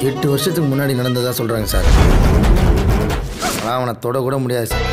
எட்டு வருஷத்துக்கு முன்னாடி நடந்ததா சொல்கிறாங்க சார். அவனை தொட கூட முடியாது சார்.